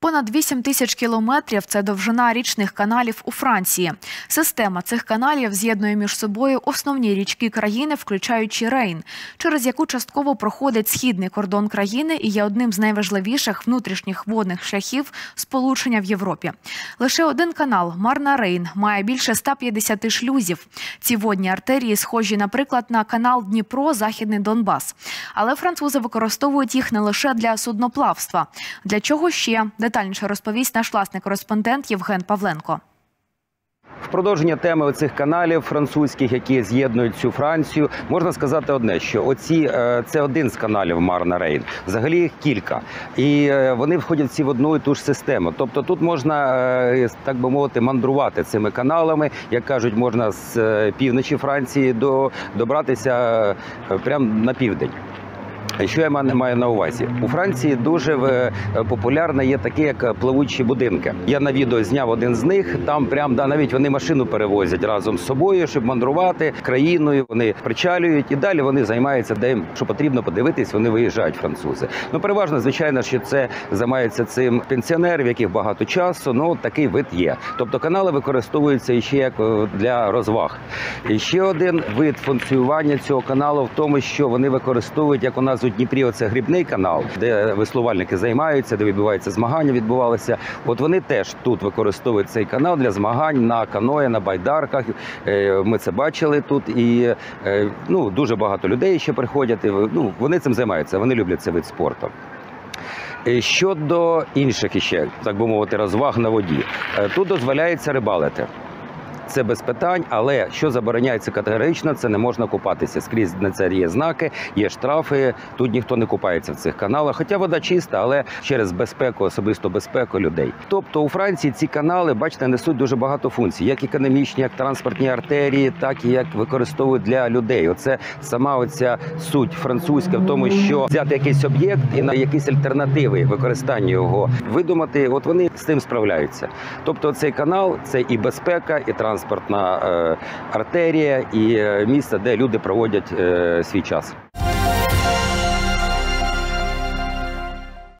Понад 8 тисяч кілометрів це довжина річних каналів у Франції. Система цих каналів з'єднує між собою основні річки країни, включаючи Рейн, через яку частково проходить східний кордон країни і є одним з найважливіших внутрішніх водних шляхів сполучення в Європі. Лише один канал Марна Рейн має більше 150 шлюзів. Ці водні артерії схожі, наприклад, на канал Дніпро, Західний Донбас. Але французи використовують їх не лише для судноплавства. Для чого ще? Детальніше розповість наш власний кореспондент Євген Павленко. В продовження теми цих каналів французьких, які з'єднують цю Францію, можна сказати одне, що оці е, це один з каналів Марна Рейн. Взагалі їх кілька, і е, вони входять всі в одну і ту ж систему. Тобто тут можна е, так би мовити мандрувати цими каналами, як кажуть, можна з півночі Франції до добратися прямо на південь. Що я маю на увазі? У Франції дуже е, популярне є таке, як плавучі будинки. Я на відео зняв один з них. Там прям да навіть вони машину перевозять разом з собою, щоб мандрувати країною. Вони причалюють і далі вони займаються де їм, що потрібно подивитись. Вони виїжджають французи. Ну переважно, звичайно, що це займається цим пенсіонери, в яких багато часу. Ну такий вид є. Тобто канали використовуються іще як е, для розваг. І ще один вид функціонування цього каналу в тому, що вони використовують як у нас у Дніпрі. Оце грібний канал, де веслувальники займаються, де відбуваються змагання. Відбувалися. От вони теж тут використовують цей канал для змагань на каное, на байдарках. Е, Ми це бачили тут, і е, ну дуже багато людей ще приходять. і, Ну вони цим займаються. Вони люблять цей вид спорту. Е, Щодо інших іще, так би мовити, розваг на воді, тут дозволяється рибалити. Це без питань, але що забороняється категорично, це не можна купатися. Скрізь на це є знаки, є штрафи. Тут ніхто не купається в цих каналах. Хоча вода чиста, але через безпеку, особисто безпеку людей. Тобто у Франції ці канали, бачите, несуть дуже багато функцій, як економічні, як транспортні артерії, так і як використовують для людей. Оце сама оця суть французька в тому, що взяти якийсь об'єкт і на якісь альтернативи використання його видумати. От вони з тим справляються. Тобто, цей канал це і безпека, і транспортна е, артерія, і е, місце, де люди проводять е, свій час.